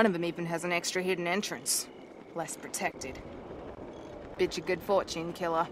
One of them even has an extra hidden entrance. Less protected. Bid you good fortune, killer.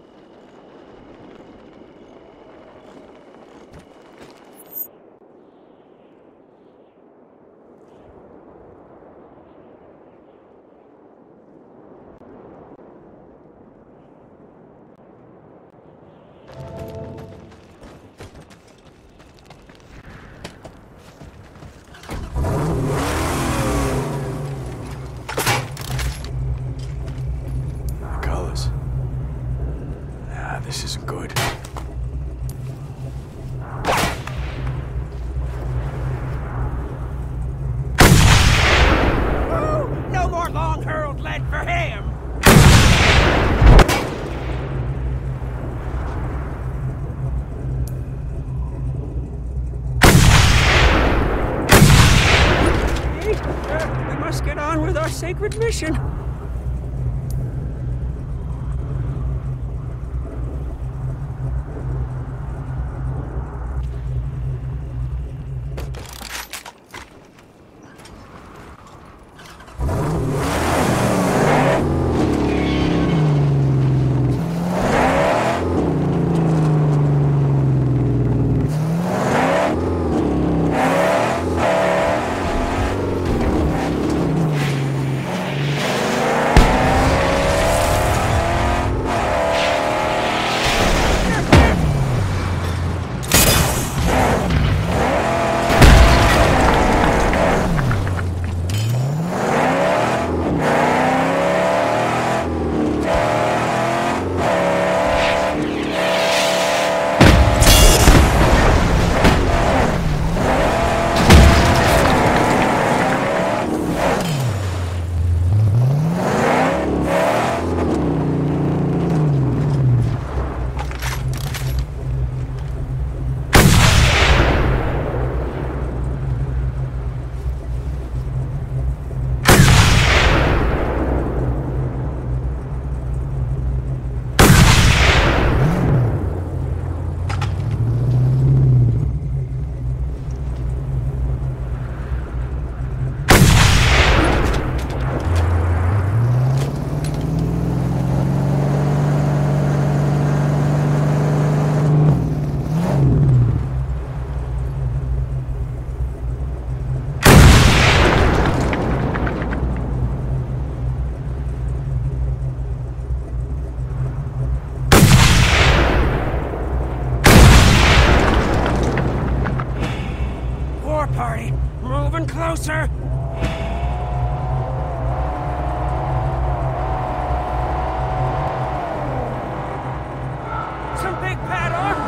Sacred mission. Big pad on.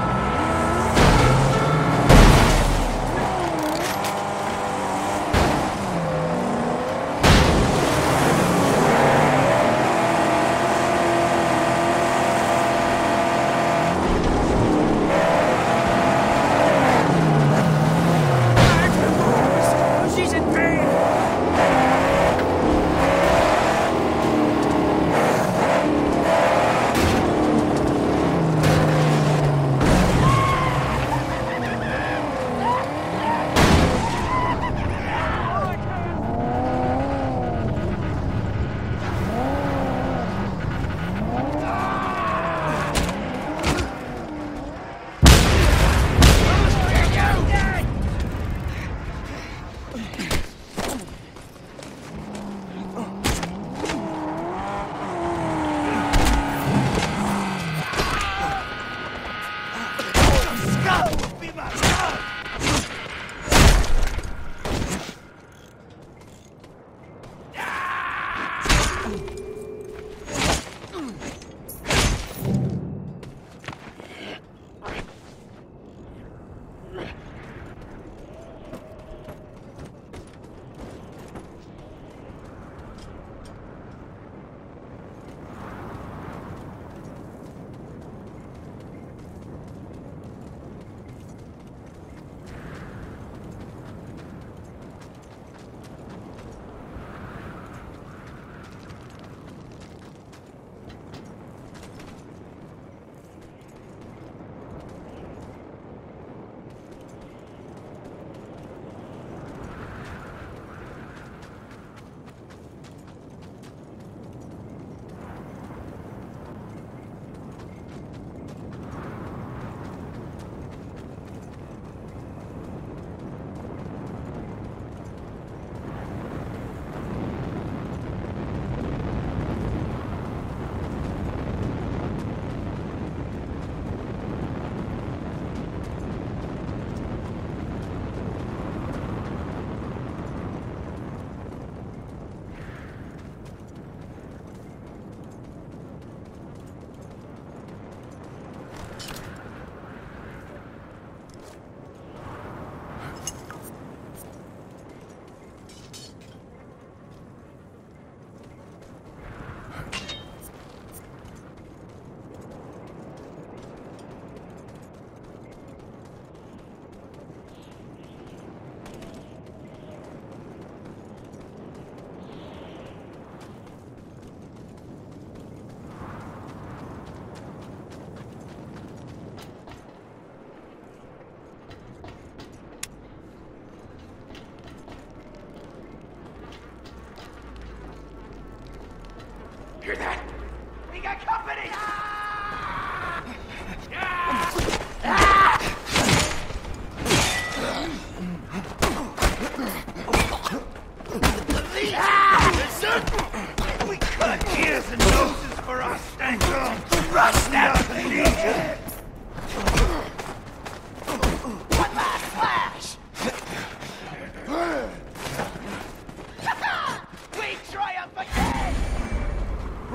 Hear that?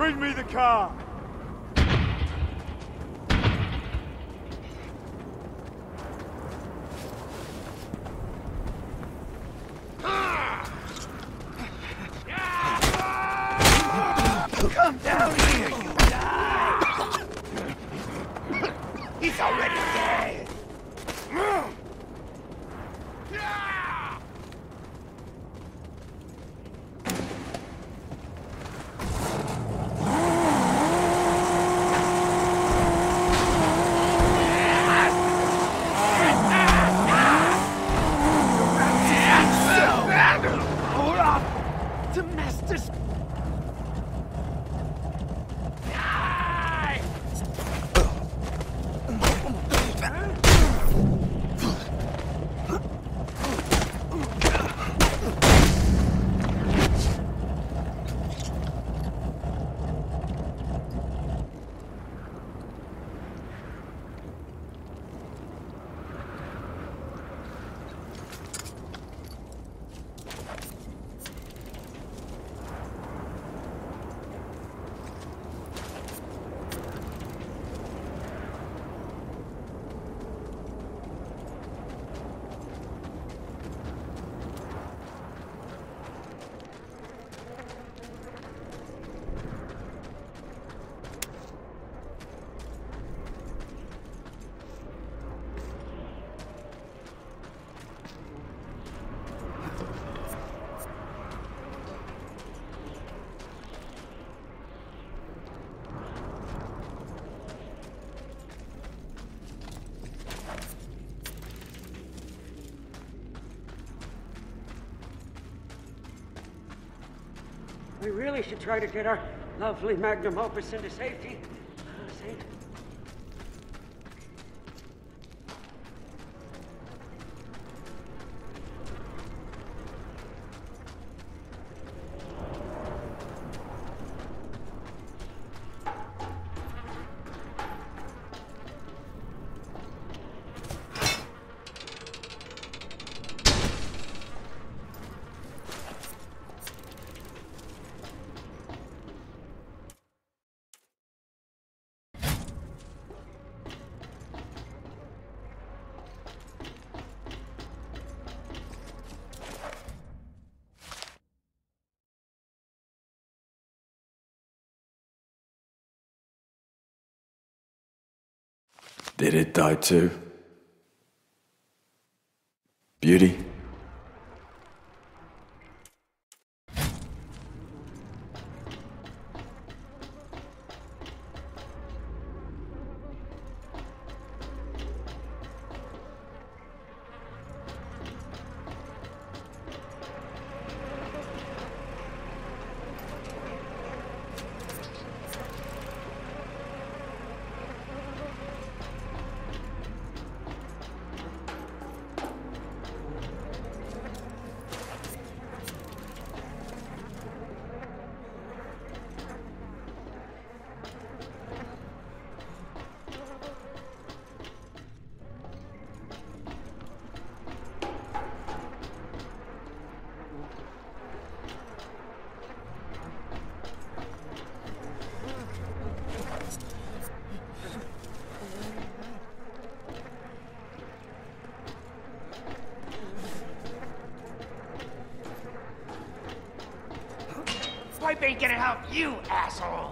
Bring me the car! We really should try to get our lovely magnum opus into safety. Did it die too? Beauty? Ain't gonna help you, asshole!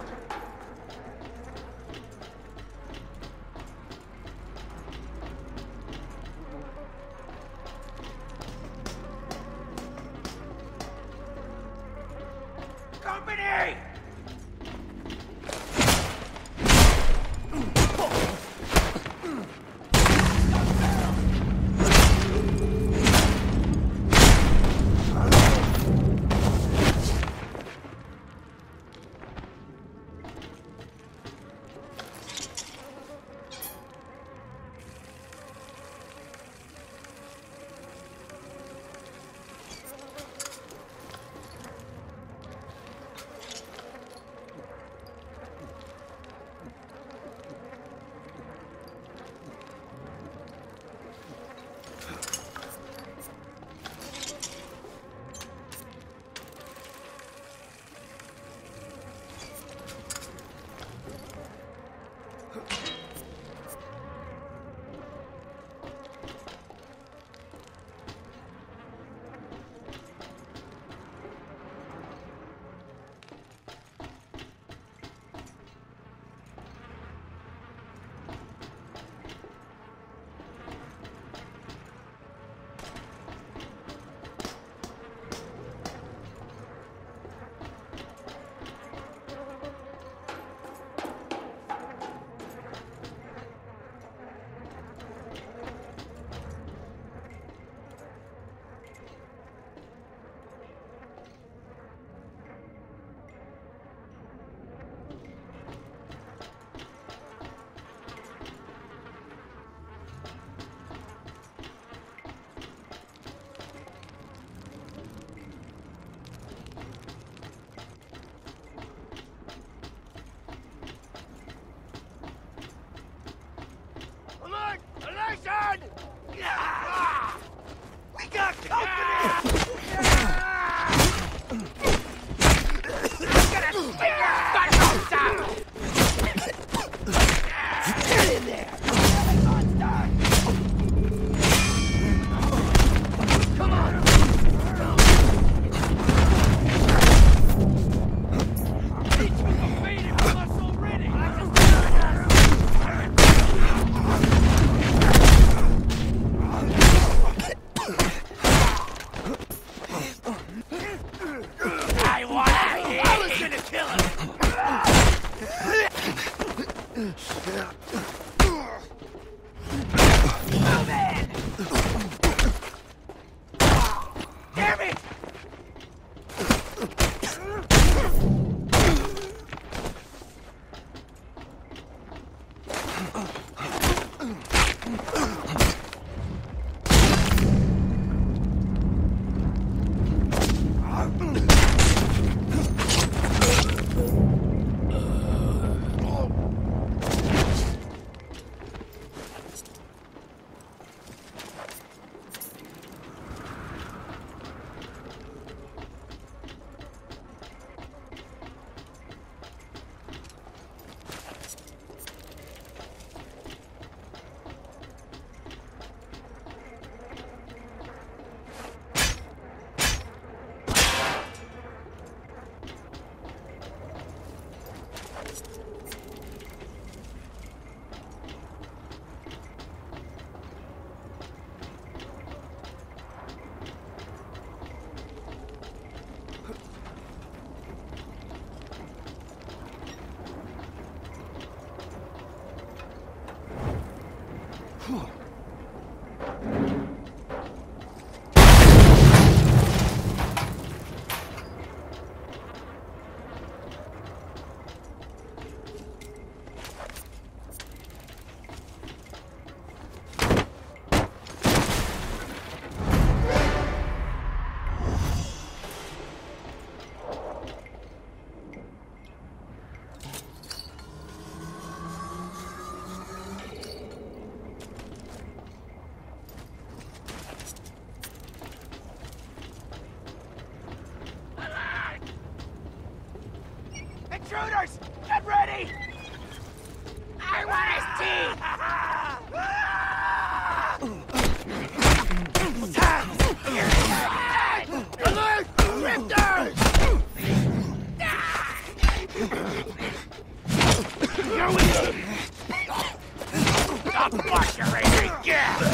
Intruders! Get ready! I want his teeth! Alert! Stop mushering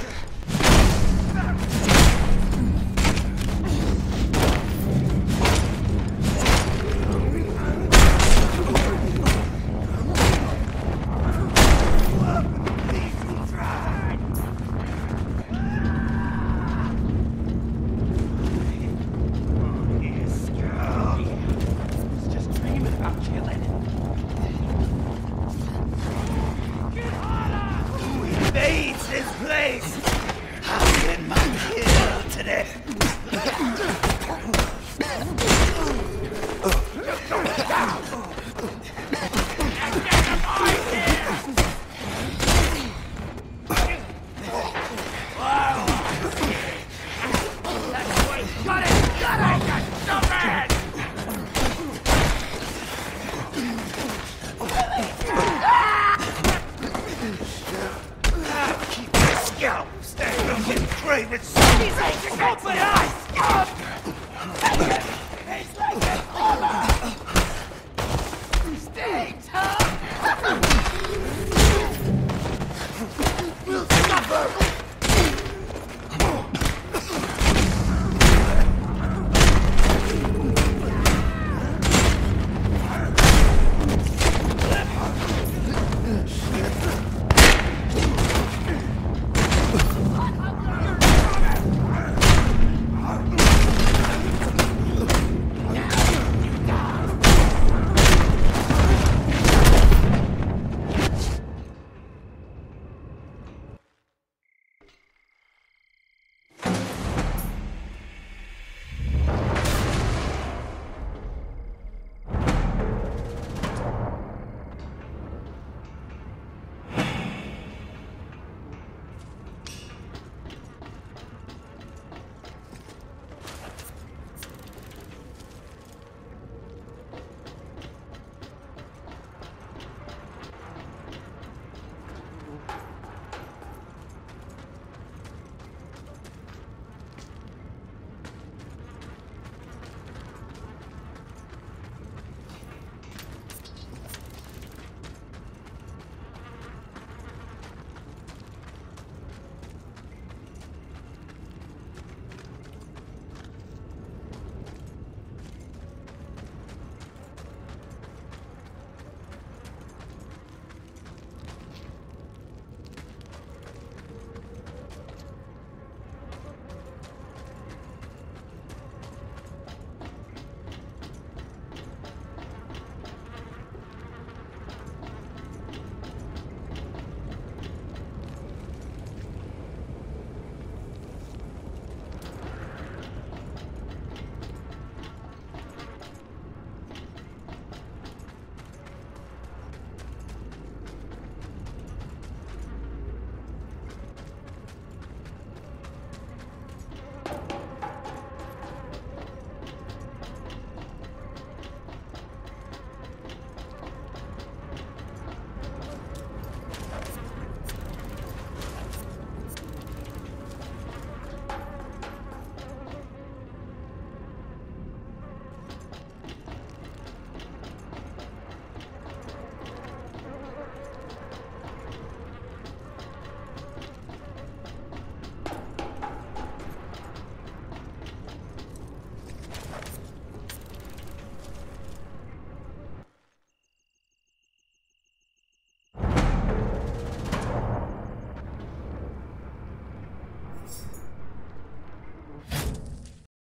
Satan!